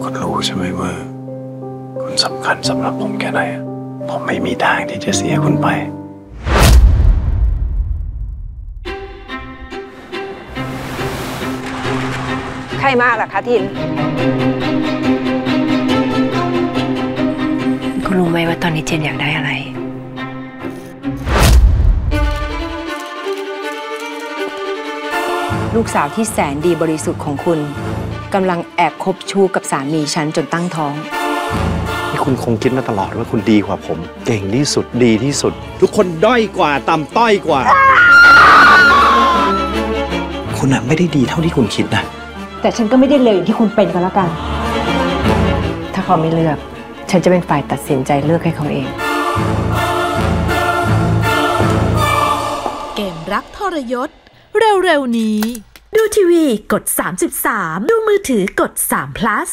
คุณรู้ใช่ไหมว่า คุณสำคัญสำหรับผมแค่ไหนอะผมไม่มีทางที่จะเสียคุณไป ใครมาล่ะคะทิน คุณรู้ไหมว่าตอนนี้เจนอยากได้อะไร ลูกสาวที่แสนดีบริสุทธิ์ของคุณ กำลังแอบคบชู้กับสามีฉันจนตั้งท้อง ที่คุณคงคิดมาตลอดว่าคุณดีกว่าผม เก่งที่สุดดีที่สุด ทุกคนด้อยกว่าต่ำต้อยกว่า คุณอะไม่ได้ดีเท่าที่คุณคิดนะ แต่ฉันก็ไม่ได้เลวอย่างที่คุณเป็นก็แล้วกัน ถ้าเขาไม่เลือก ฉันจะเป็นฝ่ายตัดสินใจเลือกให้เขาเอง เกมรักทรยศ เร็วๆนี้ ดูทีวีกด 33 ดูมือถือกด3 plus